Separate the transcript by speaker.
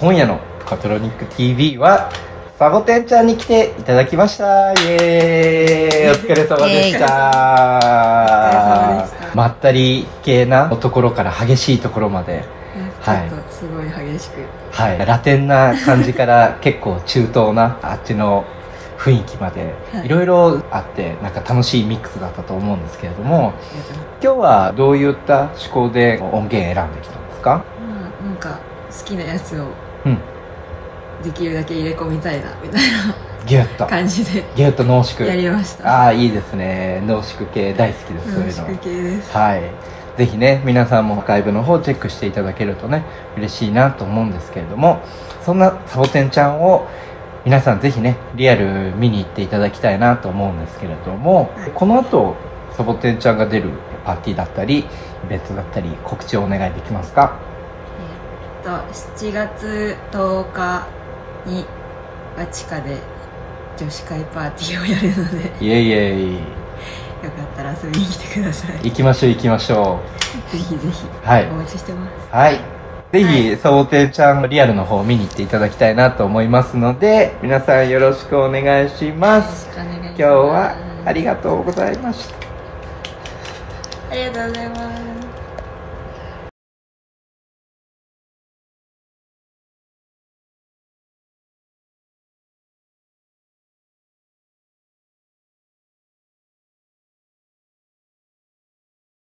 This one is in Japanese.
Speaker 1: 今夜のコトロニック TV はサボテンちゃんに来ていただきました。イエーイ。お疲れ様でした。まったり系なところから激しいところまで。はい。
Speaker 2: ちょっとすごい激しく、
Speaker 1: はい、ラテンな感じから結構中東なあっちの雰囲気まで
Speaker 2: はい。
Speaker 1: いろいろあってなんか楽しいミックスだったと思うんですけれども今日はどういった思考で音源選んできたんですか？
Speaker 2: まあなんか好きなやつを
Speaker 1: うん
Speaker 2: できるだけ入れ込みたいなみたい
Speaker 1: ギュッと。
Speaker 2: な感じで。
Speaker 1: ギュッと濃縮。
Speaker 2: やりました。
Speaker 1: ああいいですね。濃縮系大好きですそういうの。
Speaker 2: 濃縮系です。
Speaker 1: はい。ぜひね皆さんもアーカイブの方チェックしていただけるとね嬉しいなと思うんですけれどもそんなサボテンちゃんを皆さんぜひねリアル見に行っていただきたいなと思うんですけれども、
Speaker 2: はい。
Speaker 1: この後サボテンちゃんが出るパーティーだったりイベントだったり告知をお願いできますか？
Speaker 2: えーっと7月10日にバチカで女子会パーティーをやるので。
Speaker 1: イエイイエイ
Speaker 2: よかったら遊びに来てください。ぜ
Speaker 1: 行きましょう行きましょ
Speaker 2: ひぜひ。
Speaker 1: うはい。
Speaker 2: お待ちしてます。
Speaker 1: はい。ぜひ、
Speaker 2: は
Speaker 1: サボテンちゃんのリアルの方を見に行っていただきたいなと思いますので、皆さんよろしくお願いします。
Speaker 2: よろしくお願いします。
Speaker 1: 今日はありがとうございました。
Speaker 2: ありがとうございます